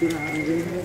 Kira-kira